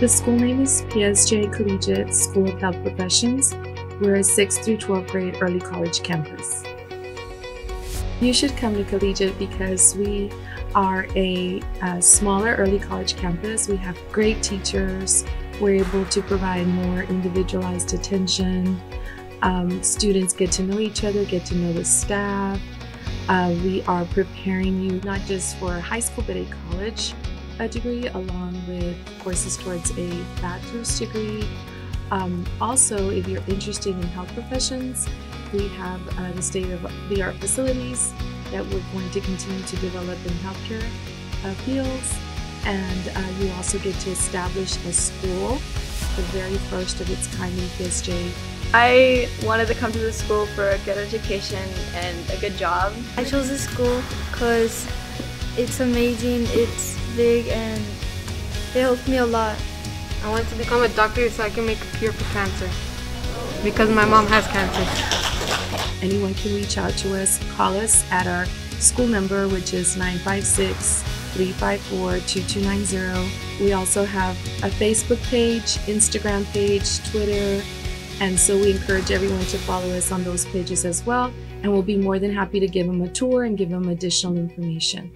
The school name is PSJA Collegiate School of Health Professions. We're a 6th through 12th grade early college campus. You should come to Collegiate because we are a, a, smaller early college campus. We have great teachers. We're able to provide more individualized attention. Um, students get to know each other, get to know the staff. Uh, we are preparing you not just for high school but a college a degree along with courses towards a bachelor's degree. Um, also, if you're interested in health professions, we have uh, the state-of-the-art facilities that we're going to continue to develop in healthcare uh, fields. And uh, you also get to establish a school, the very first of its kind in PSJA. I wanted to come to the school for a good education and a good job. I chose this school because it's amazing. It's big and it helped me a lot. I want to become a doctor so I can make a cure for cancer because my mom has cancer. Anyone can reach out to us, call us at our school number, which is 956 354 2290. We also have a Facebook page, Instagram page, Twitter, and so we encourage everyone to follow us on those pages as well. And we'll be more than happy to give them a tour and give them additional information.